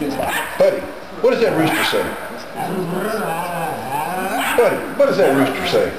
Buddy, what does that rooster say? Buddy, what does that rooster say?